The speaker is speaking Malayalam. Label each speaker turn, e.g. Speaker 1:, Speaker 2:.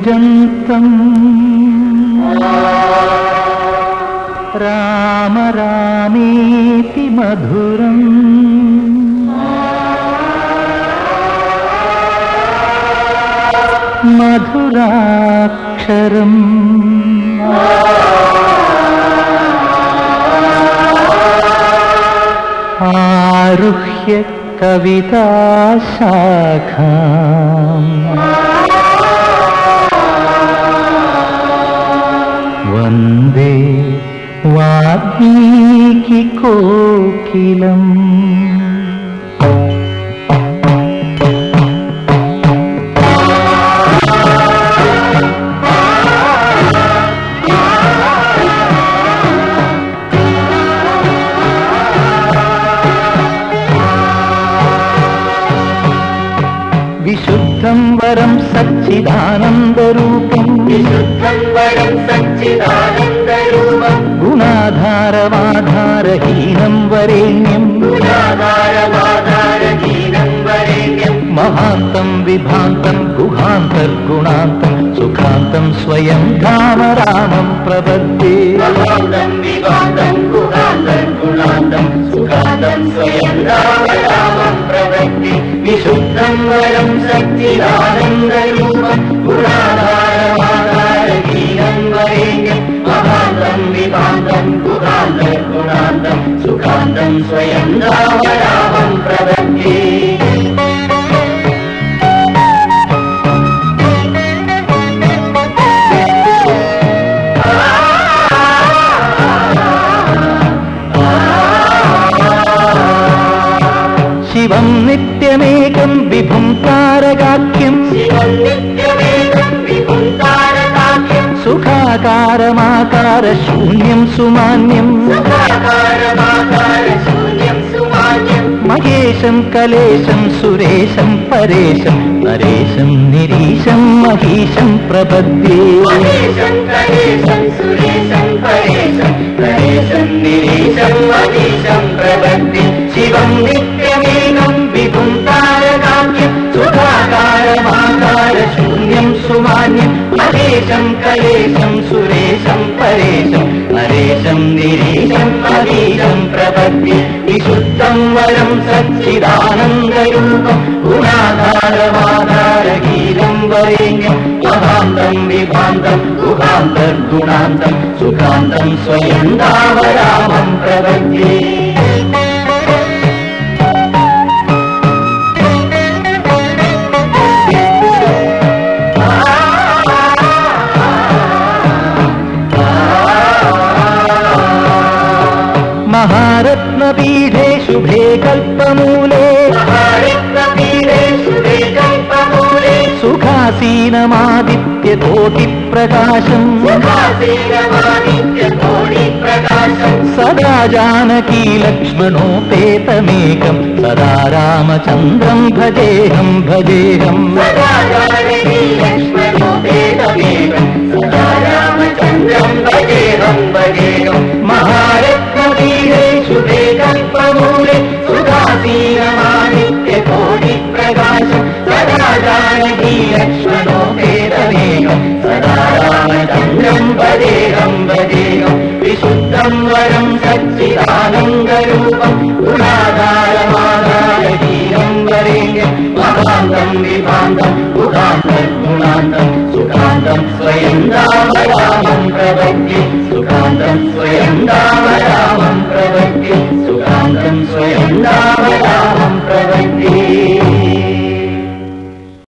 Speaker 1: भुजन्तम् राम रामेति मधुरम्। मधुराक्षरम्। आरुह्य कविता शाखा വാൽമീകി കോകിലം വിശുദ്ധം വരം സച്ചിദാനന്ദരൂപം
Speaker 2: വിശുദ്ധം വരം സച്ചിദാനന്ദരൂപം
Speaker 1: ഗുണാധാരമാധാരഹീനം വരേണ്യം. മഹാന്തം വിഭാന്തം
Speaker 2: ഗുഹാന്തർഗുണാന്തം സുഖാന്തം സ്വയം ധാമരാമം പ്രപദ്യേ. വിശുദ്ധം വരം ഗുഹാന്തം സ്വയം രാമരാമം പ്രവൃത്തി
Speaker 1: ശിവം നിത്യമേകം വിഭും താരകാഖ്യം. സുഖാകാരമാകാരശൂന്യം സുമാന്യം. योगेशं कलेशं सुरेशं परेशं परेशं निरीशं महीशं प्रपद्ये
Speaker 2: कलेशं सुरेशं परेशं कलेशं निरेशं
Speaker 1: शिवं नित्यमीनम् सुभाय माताय शून्यं सुमान्यं। महेशं कलेशं सुरेशं परेशम् नरेशम् निरीशम् अनीशम् प्रपद्ये विशुद्धम् वरम् सच्चिदानन्दरूपम् गुणाधारवारवीरं वरेण्यम् महान्तम् विभान्तम् गुहान्तर्गुणान्तम् सुखान्तम् स्वयम्
Speaker 2: दावरामम् प्रपद्ये।
Speaker 1: महारत्नपीठे शुभे कल्पमूले सुखासीनमादित्यकोटिप्रकाशम् सदा जानकी लक्ष्मणोपेतमेकम् सदा रामचन्द्रम् भजेहम् भजेहम् ഭജേഹം വിശുദ്ധം വരം സച്ചിദാനന്ദരൂപം. ഗുണാകാരമാകാരീരം വരേണ്യ. മഹാന്തം വിഭാന്തം ഗുഹാന്തം ഗുണാന്തം. സുഖാന്തം സ്വയം രാമരാമം പ്രപദ്യേ സുഖാന്തം സ്വയം രാമ